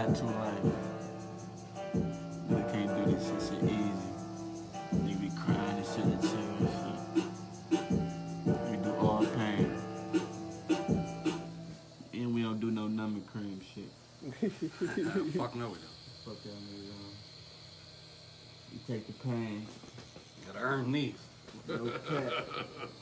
had to like, I can't do this shit so easy. You be crying and shit and chill and shit. We do all pain. And we don't do no number cream shit. Fuck no, we don't. Fuck y'all niggas on. You take the pain. You gotta earn these. No cap.